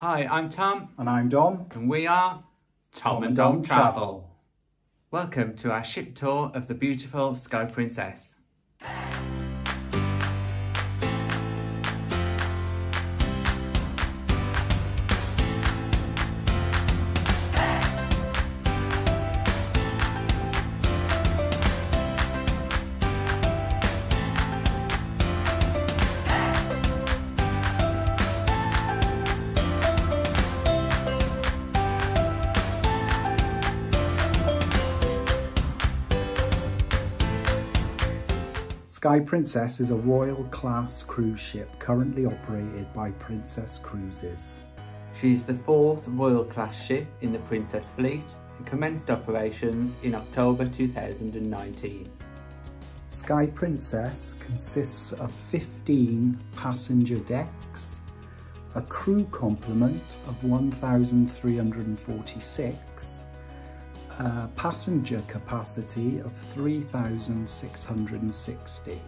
Hi, I'm Tom. And I'm Dom. And we are Tom, Tom and Dom, Dom Travel. Travel. Welcome to our ship tour of the beautiful Sky Princess. Sky Princess is a Royal Class cruise ship currently operated by Princess Cruises. She's the fourth Royal Class ship in the Princess fleet and commenced operations in October 2019. Sky Princess consists of 15 passenger decks, a crew complement of 1,346 passenger capacity of 3,660.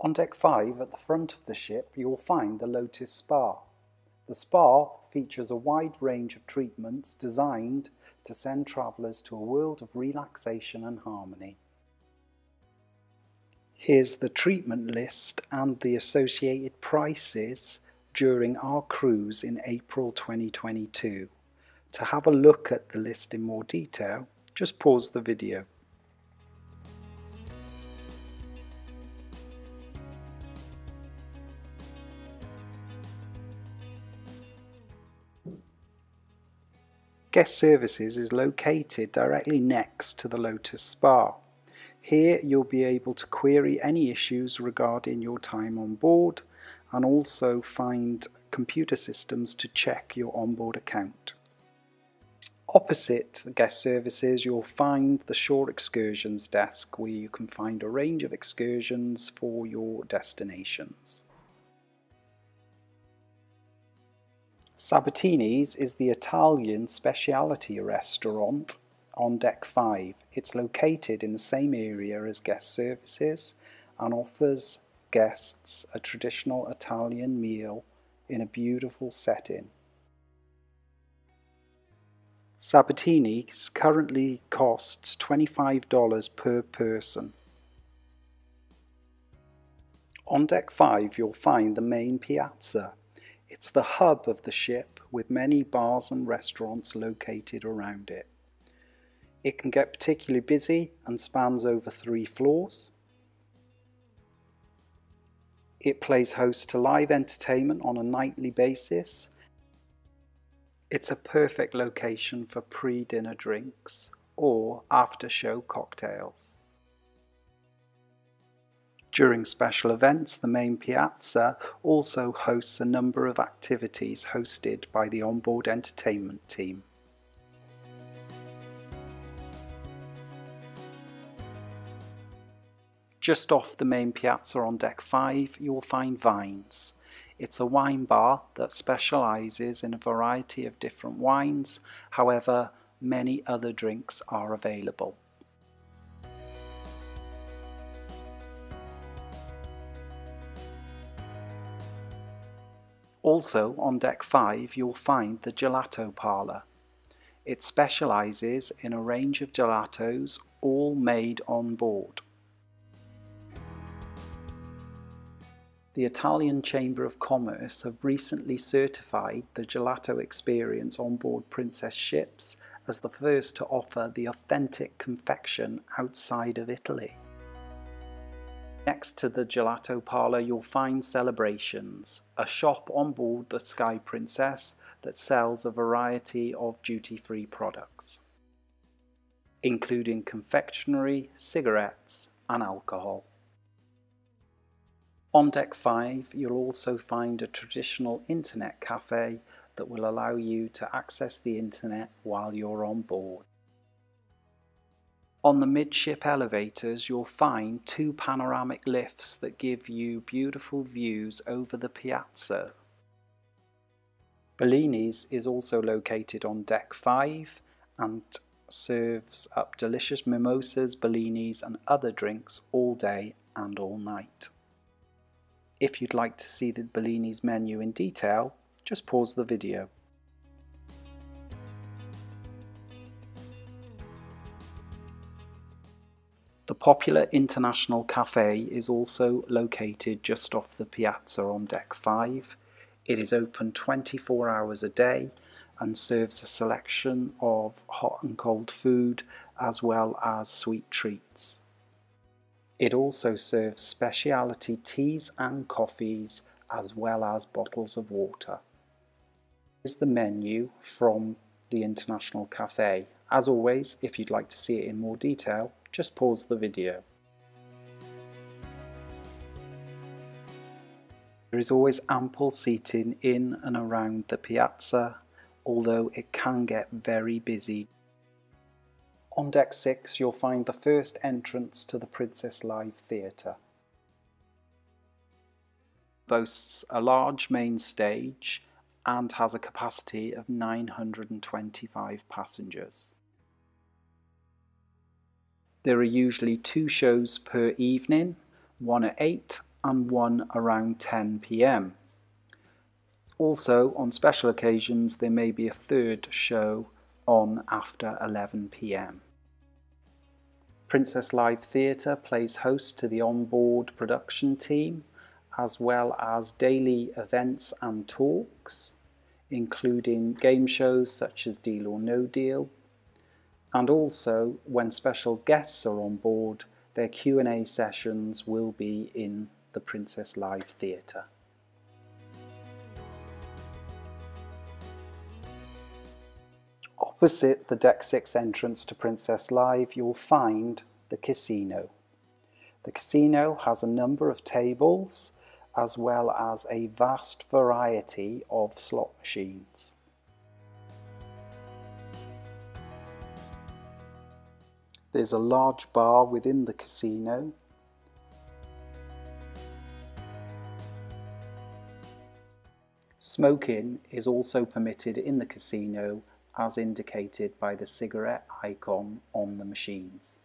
On deck 5 at the front of the ship you will find the Lotus Spa. The spa features a wide range of treatments designed to send travellers to a world of relaxation and harmony. Here's the treatment list and the associated prices during our cruise in April 2022. To have a look at the list in more detail, just pause the video. Guest Services is located directly next to the Lotus Spa. Here you'll be able to query any issues regarding your time on board and also find computer systems to check your onboard account. Opposite the guest services, you'll find the shore excursions desk where you can find a range of excursions for your destinations. Sabatini's is the Italian specialty restaurant on deck 5. It's located in the same area as guest services and offers guests a traditional Italian meal in a beautiful setting. Sabatini's currently costs $25 per person. On deck 5 you'll find the main piazza. It's the hub of the ship with many bars and restaurants located around it. It can get particularly busy and spans over three floors. It plays host to live entertainment on a nightly basis it's a perfect location for pre-dinner drinks or after-show cocktails. During special events, the main piazza also hosts a number of activities hosted by the onboard entertainment team. Just off the main piazza on deck 5, you will find Vines, it's a wine bar that specializes in a variety of different wines, however, many other drinks are available. Also on deck 5 you'll find the gelato parlour. It specialises in a range of gelatos all made on board. The Italian Chamber of Commerce have recently certified the gelato experience on board Princess ships as the first to offer the authentic confection outside of Italy. Next to the gelato parlour you'll find Celebrations, a shop on board the Sky Princess that sells a variety of duty-free products, including confectionery, cigarettes and alcohol. On deck 5 you'll also find a traditional internet cafe that will allow you to access the internet while you're on board. On the midship elevators you'll find two panoramic lifts that give you beautiful views over the piazza. Bellini's is also located on deck 5 and serves up delicious mimosas, bellinis and other drinks all day and all night. If you'd like to see the Bellini's menu in detail, just pause the video. The popular International Cafe is also located just off the piazza on deck 5. It is open 24 hours a day and serves a selection of hot and cold food as well as sweet treats. It also serves specialty teas and coffees as well as bottles of water. Here's the menu from the International Cafe. As always, if you'd like to see it in more detail, just pause the video. There is always ample seating in and around the piazza, although it can get very busy. On deck 6 you'll find the first entrance to the Princess Live Theatre. Boasts a large main stage and has a capacity of 925 passengers. There are usually two shows per evening, one at 8 and one around 10 pm. Also, on special occasions, there may be a third show on after 11 pm. Princess Live Theatre plays host to the onboard production team, as well as daily events and talks, including game shows such as Deal or No Deal, and also when special guests are on board their Q&A sessions will be in the Princess Live Theatre. Opposite the Deck 6 entrance to Princess Live you'll find the casino. The casino has a number of tables as well as a vast variety of slot machines. There's a large bar within the casino. Smoking is also permitted in the casino as indicated by the cigarette icon on the machines.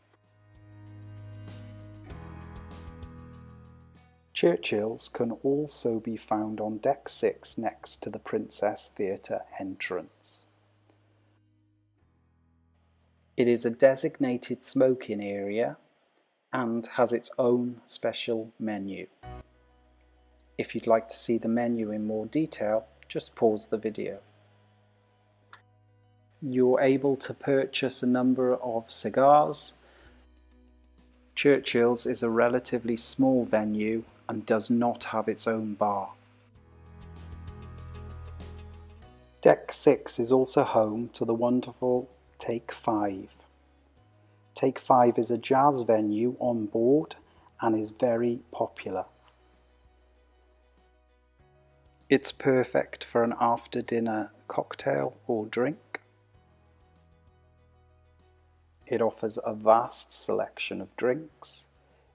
Churchills can also be found on deck 6 next to the Princess Theatre entrance. It is a designated smoking area and has its own special menu. If you'd like to see the menu in more detail, just pause the video. You're able to purchase a number of cigars. Churchill's is a relatively small venue and does not have its own bar. Deck 6 is also home to the wonderful Take 5. Take 5 is a jazz venue on board and is very popular. It's perfect for an after dinner cocktail or drink. It offers a vast selection of drinks.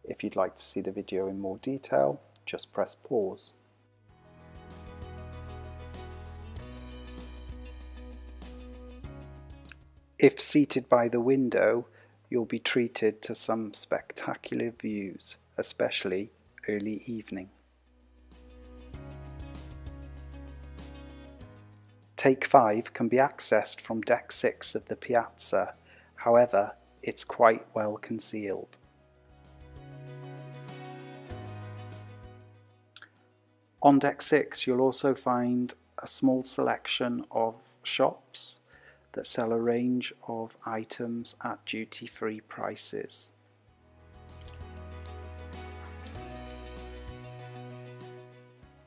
If you'd like to see the video in more detail, just press pause. If seated by the window, you'll be treated to some spectacular views, especially early evening. Take 5 can be accessed from deck 6 of the piazza, however, it's quite well concealed. On deck 6 you'll also find a small selection of shops that sell a range of items at duty-free prices.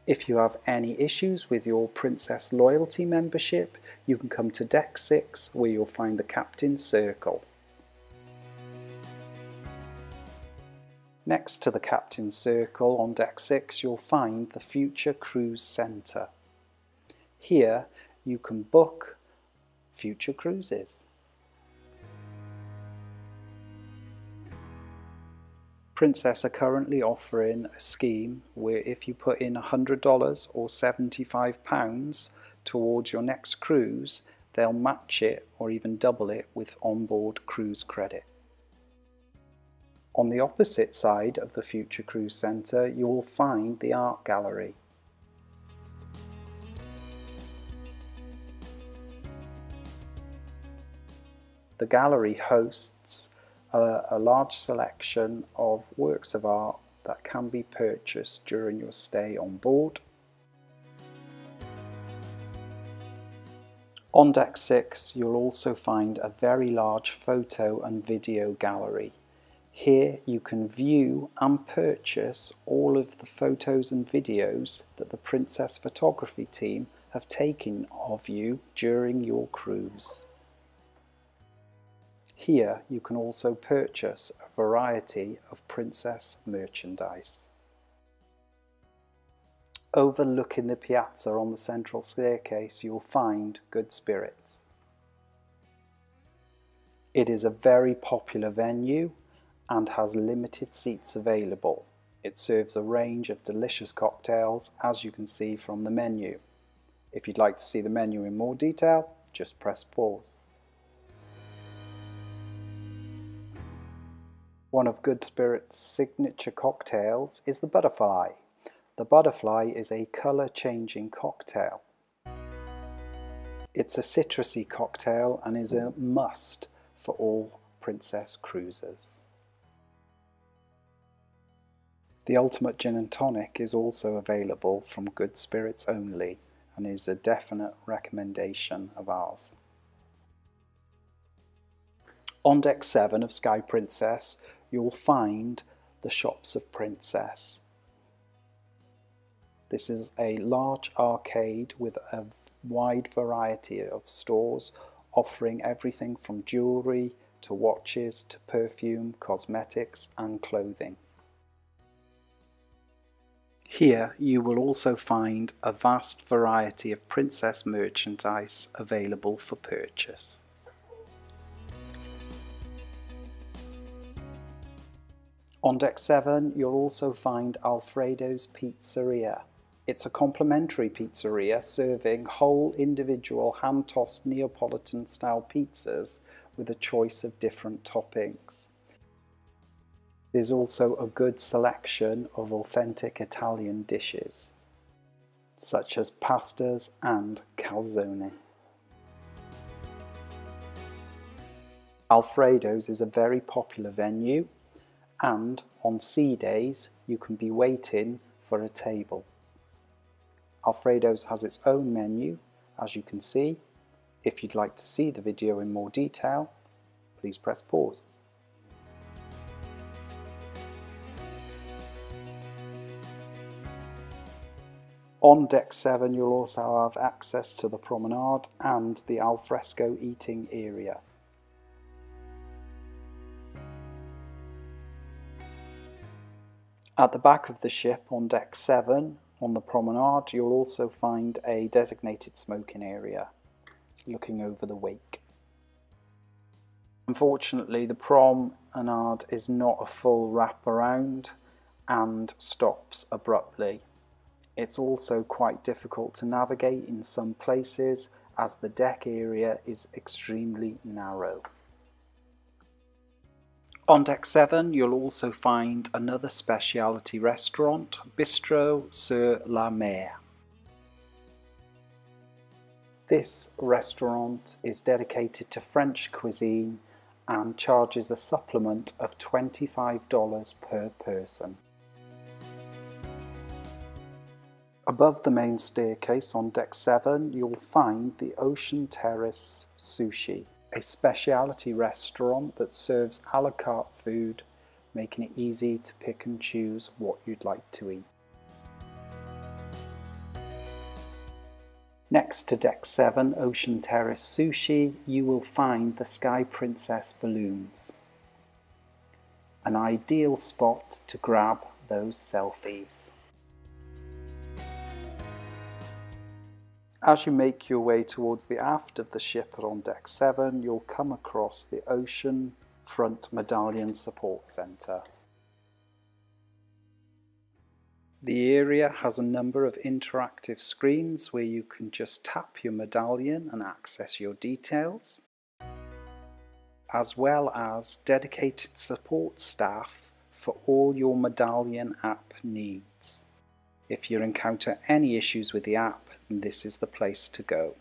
If you have any issues with your Princess Loyalty membership, you can come to Deck 6 where you'll find the Captain's Circle. Next to the Captain's Circle on Deck 6 you'll find the Future Cruise Centre. Here you can book future cruises. Princess are currently offering a scheme where if you put in $100 or £75 towards your next cruise, they'll match it or even double it with onboard cruise credit. On the opposite side of the Future Cruise Centre you will find the art gallery. The gallery hosts a, a, large selection of works of art that can be purchased during your stay on board. On deck 6 you'll also find a very large photo and video gallery. Here you can view and purchase all of the photos and videos that the Princess Photography team have taken of you during your cruise. Here you can also purchase a variety of princess merchandise. Overlooking the piazza on the central staircase you'll find Good Spirits. It is a very popular venue and has limited seats available. It serves a range of delicious cocktails as you can see from the menu. If you'd like to see the menu in more detail, just press pause. One of Good Spirit's signature cocktails is the Butterfly. The Butterfly is a colour changing cocktail. It's a citrusy cocktail and is a must for all Princess cruisers. The Ultimate Gin and Tonic is also available from Good Spirits only and is a definite recommendation of ours. On deck 7 of Sky Princess you'll find the Shops of Princess. This is a large arcade with a wide variety of stores offering everything from jewellery to watches to perfume, cosmetics and clothing. Here you will also find a vast variety of princess merchandise available for purchase. On deck 7 you'll also find Alfredo's Pizzeria. It's a complimentary pizzeria serving whole individual hand-tossed Neapolitan style pizzas with a choice of different toppings. There's also a good selection of authentic Italian dishes, such as pastas and calzone. Alfredo's is a very popular venue and on sea days you can be waiting for a table. Alfredo's has its own menu as you can see. If you'd like to see the video in more detail, please press pause. On deck 7 you'll also have access to the promenade and the alfresco eating area. At the back of the ship on deck 7 on the promenade you'll also find a designated smoking area looking over the wake. Unfortunately the promenade is not a full wrap around and stops abruptly. It's also quite difficult to navigate in some places as the deck area is extremely narrow. On deck 7 you'll also find another specialty restaurant, Bistro sur la Mer. This restaurant is dedicated to French cuisine and charges a supplement of $25 per person. Above the main staircase on deck 7 you'll find the Ocean Terrace Sushi, a specialty restaurant that serves a la carte food, making it easy to pick and choose what you'd like to eat. Next to deck 7 Ocean Terrace Sushi you will find the Sky Princess balloons, an ideal spot to grab those selfies. As you make your way towards the aft of the ship on deck 7, you'll come across the Ocean Front Medallion Support Centre. The area has a number of interactive screens where you can just tap your medallion and access your details, as well as dedicated support staff for all your Medallion app needs. If you encounter any issues with the app, this is the place to go.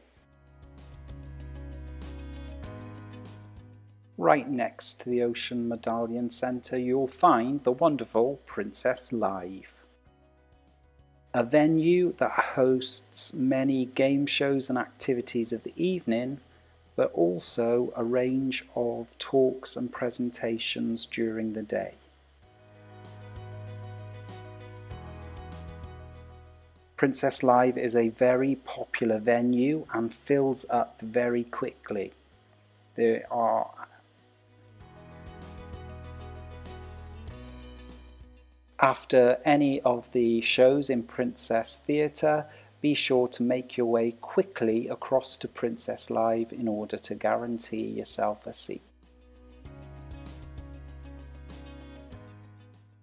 Right next to the Ocean Medallion Centre you'll find the wonderful Princess Live. A venue that hosts many game shows and activities of the evening but also a range of talks and presentations during the day. Princess Live is a very popular venue and fills up very quickly. There are After any of the shows in Princess Theatre, be sure to make your way quickly across to Princess Live in order to guarantee yourself a seat.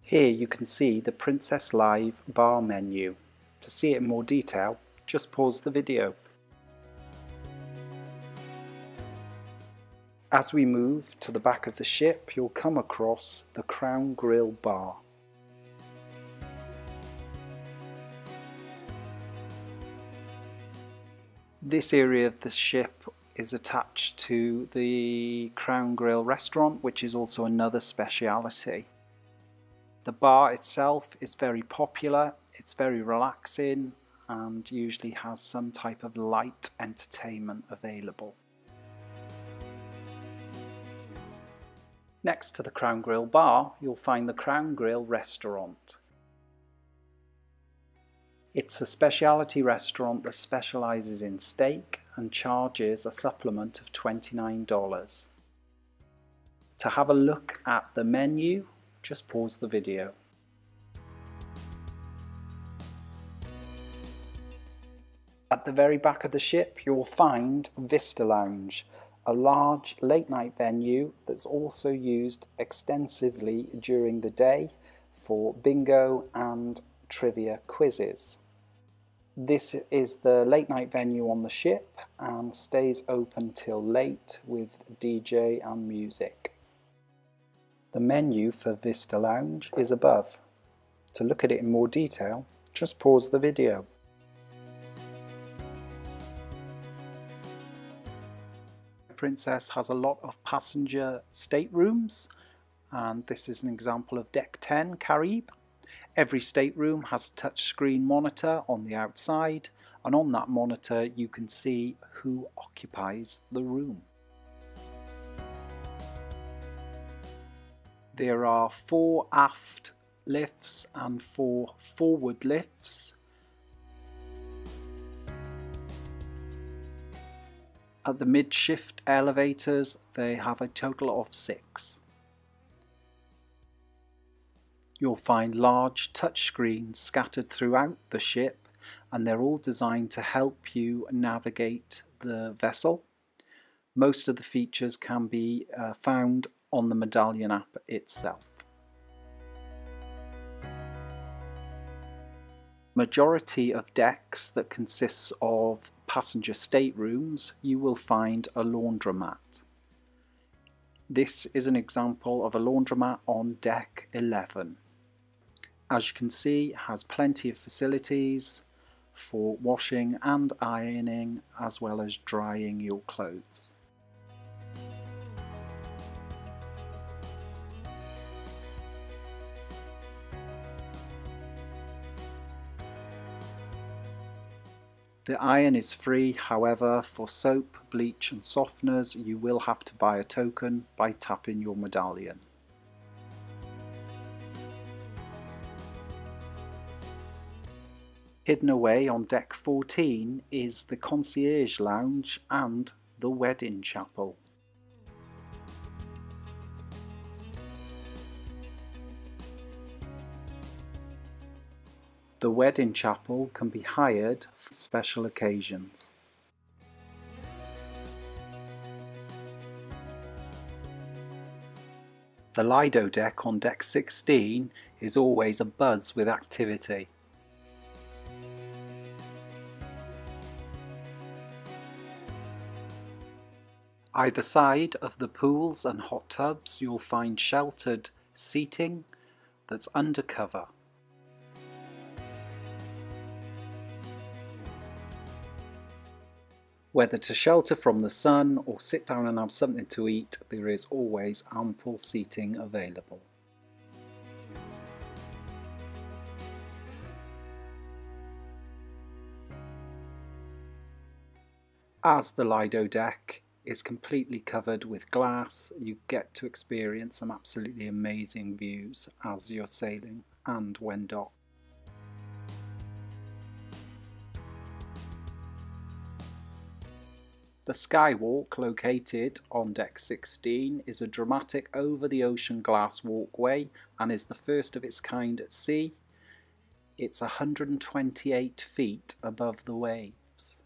Here you can see the Princess Live bar menu. To see it in more detail, just pause the video. As we move to the back of the ship, you'll come across the Crown Grill bar. This area of the ship is attached to the Crown Grill restaurant, which is also another speciality. The bar itself is very popular it's very relaxing and usually has some type of light entertainment available. Next to the Crown Grill bar, you'll find the Crown Grill restaurant. It's a specialty restaurant that specialises in steak and charges a supplement of $29. To have a look at the menu, just pause the video. At the very back of the ship, you'll find Vista Lounge, a large late night venue that's also used extensively during the day for bingo and trivia quizzes. This is the late night venue on the ship and stays open till late with DJ and music. The menu for Vista Lounge is above. To look at it in more detail, just pause the video. Princess has a lot of passenger staterooms and this is an example of deck 10 Caribe. Every stateroom has a touchscreen monitor on the outside and on that monitor you can see who occupies the room. There are four aft lifts and four forward lifts At the midship elevators, they have a total of six. You'll find large touchscreens scattered throughout the ship and they're all designed to help you navigate the vessel. Most of the features can be uh, found on the Medallion app itself. Majority of decks that consists of passenger staterooms, you will find a laundromat. This is an example of a laundromat on deck 11. As you can see, it has plenty of facilities for washing and ironing as well as drying your clothes. The iron is free, however, for soap, bleach and softeners you will have to buy a token by tapping your medallion. Hidden away on deck 14 is the concierge lounge and the wedding chapel. The wedding chapel can be hired for special occasions. The Lido deck on deck 16 is always abuzz with activity. Either side of the pools and hot tubs you'll find sheltered seating that's undercover. Whether to shelter from the sun or sit down and have something to eat, there is always ample seating available. As the Lido deck is completely covered with glass, you get to experience some absolutely amazing views as you're sailing and when docked. The skywalk located on deck 16 is a dramatic over-the-ocean glass walkway and is the first of its kind at sea. It's 128 feet above the waves.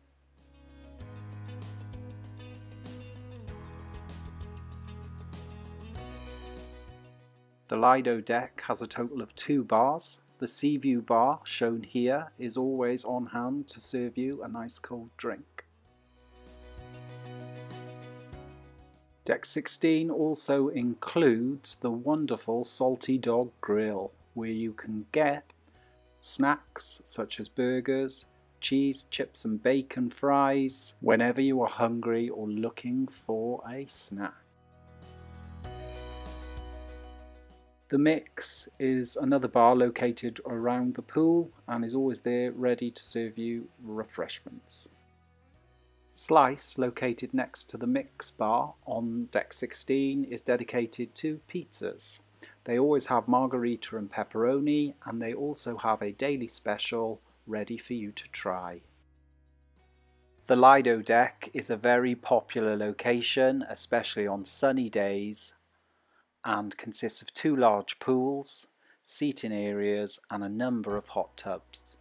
The Lido deck has a total of two bars. The Seaview bar, shown here, is always on hand to serve you a nice cold drink. Deck 16 also includes the wonderful Salty Dog Grill, where you can get snacks such as burgers, cheese, chips and bacon fries whenever you are hungry or looking for a snack. The Mix is another bar located around the pool and is always there ready to serve you refreshments. Slice, located next to the Mix Bar on deck 16, is dedicated to pizzas. They always have margherita and pepperoni, and they also have a daily special ready for you to try. The Lido deck is a very popular location, especially on sunny days, and consists of two large pools, seating areas, and a number of hot tubs.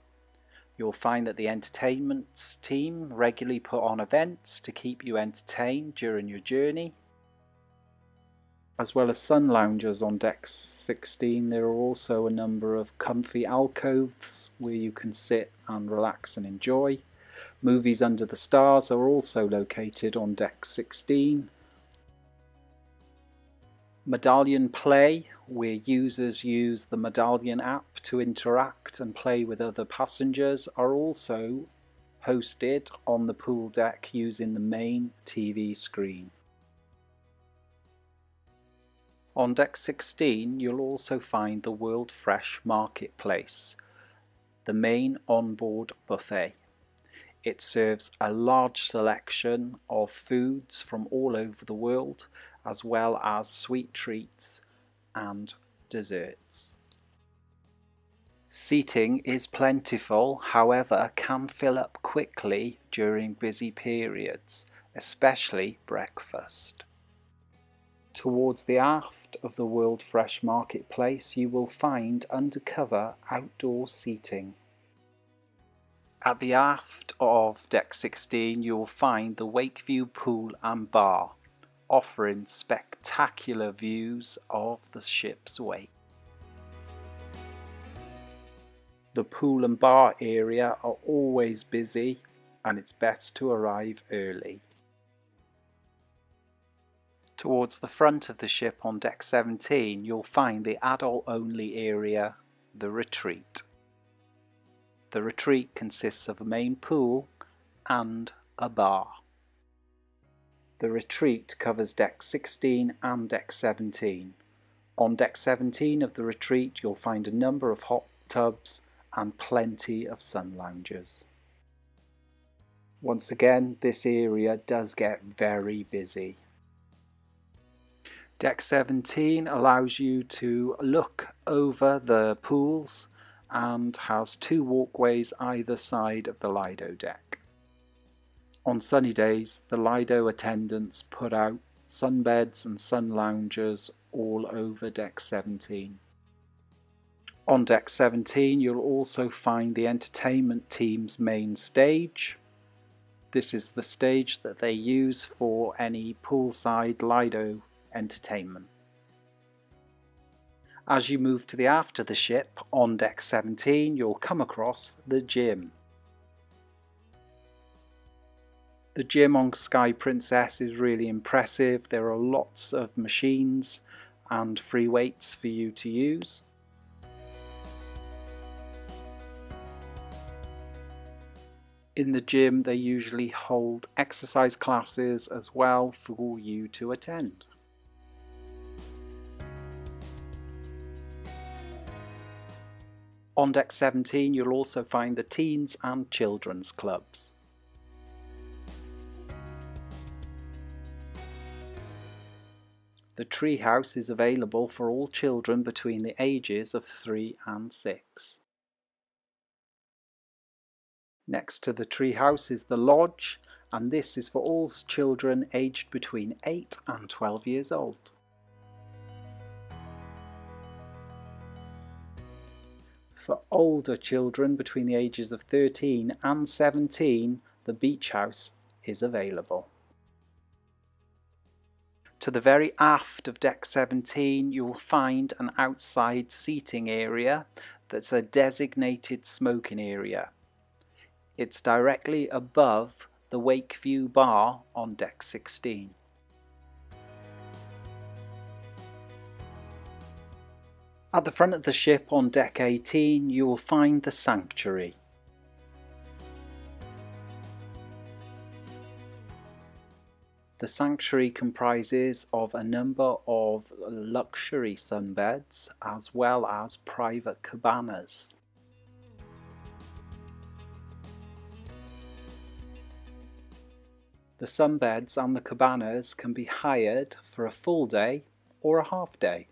You'll find that the entertainment team regularly put on events to keep you entertained during your journey. As well as sun loungers on deck 16, there are also a number of comfy alcoves where you can sit and relax and enjoy. Movies Under the Stars are also located on deck 16. Medallion Play, where users use the Medallion app to interact and play with other passengers, are also hosted on the pool deck using the main TV screen. On deck 16 you'll also find the World Fresh Marketplace, the main onboard buffet. It serves a large selection of foods from all over the world as well as sweet treats and desserts. Seating is plentiful, however, can fill up quickly during busy periods, especially breakfast. Towards the aft of the World Fresh Marketplace, you will find undercover outdoor seating. At the aft of Deck 16, you will find the Wakeview Pool and Bar, offering spectacular views of the ship's wake. The pool and bar area are always busy and it's best to arrive early. Towards the front of the ship on deck 17 you'll find the adult only area, the retreat. The retreat consists of a main pool and a bar. The retreat covers deck 16 and deck 17. On deck 17 of the retreat you'll find a number of hot tubs and plenty of sun loungers. Once again, this area does get very busy. Deck 17 allows you to look over the pools and has two walkways either side of the Lido deck. On sunny days, the Lido attendants put out sunbeds and sun loungers all over deck 17. On deck 17 you'll also find the entertainment team's main stage. This is the stage that they use for any poolside Lido entertainment. As you move to the aft of the ship on deck 17 you'll come across the gym. The gym on Sky Princess is really impressive. There are lots of machines and free weights for you to use. In the gym, they usually hold exercise classes as well for you to attend. On Deck 17, you'll also find the teens and children's clubs. The treehouse is available for all children between the ages of 3 and 6. Next to the treehouse is the lodge, and this is for all children aged between 8 and 12 years old. For older children between the ages of 13 and 17, the beach house is available. To the very aft of deck 17 you'll find an outside seating area that's a designated smoking area. It's directly above the Wakeview bar on deck 16. At the front of the ship on deck 18 you will find the sanctuary. The sanctuary comprises of a number of luxury sunbeds as well as private cabanas. The sunbeds and the cabanas can be hired for a full day or a half day.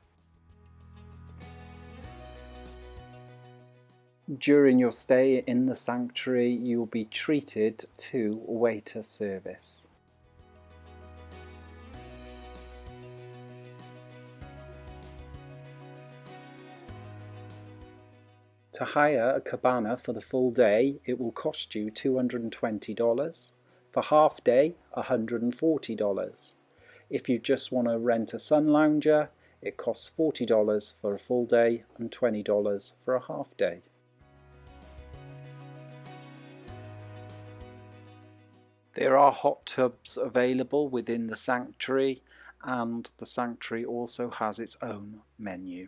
During your stay in the sanctuary you will be treated to waiter service. To hire a cabana for the full day, it will cost you $220. For half day, $140. If you just want to rent a sun lounger, it costs $40 for a full day and $20 for a half day. There are hot tubs available within the sanctuary and the sanctuary also has its own menu.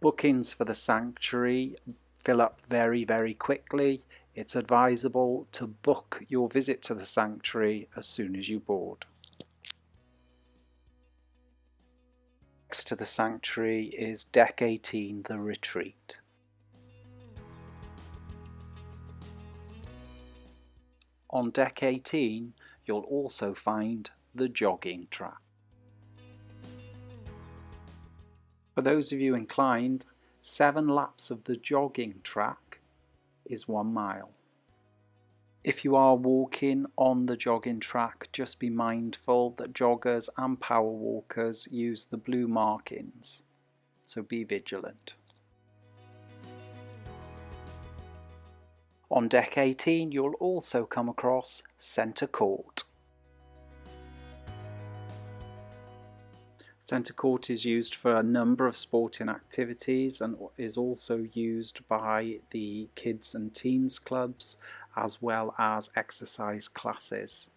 Bookings for the sanctuary fill up very, very quickly. It's advisable to book your visit to the sanctuary as soon as you board. Next to the sanctuary is Deck 18, the retreat. On Deck 18, you'll also find the jogging track. For those of you inclined, seven laps of the jogging track is one mile. If you are walking on the jogging track, just be mindful that joggers and power walkers use the blue markings, so be vigilant. On deck 18 you'll also come across centre court. Centre court is used for a number of sporting activities and is also used by the kids and teens clubs as well as exercise classes.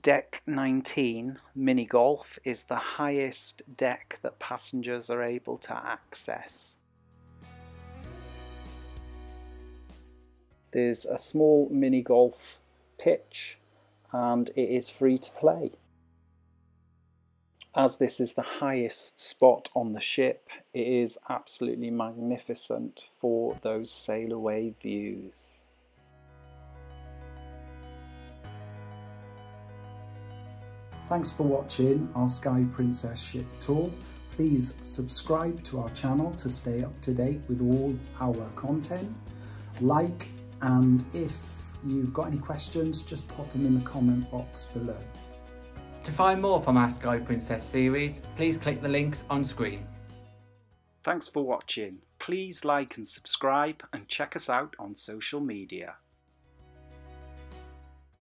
Deck 19 mini golf is the highest deck that passengers are able to access. There's a small mini golf pitch and it is free to play. As this is the highest spot on the ship, it is absolutely magnificent for those sail away views. Thanks for watching our Sky Princess ship tour. Please subscribe to our channel to stay up to date with all our content. Like and if you've got any questions, just pop them in the comment box below. To find more from our Sky Princess series, please click the links on screen. Thanks for watching. Please like and subscribe and check us out on social media.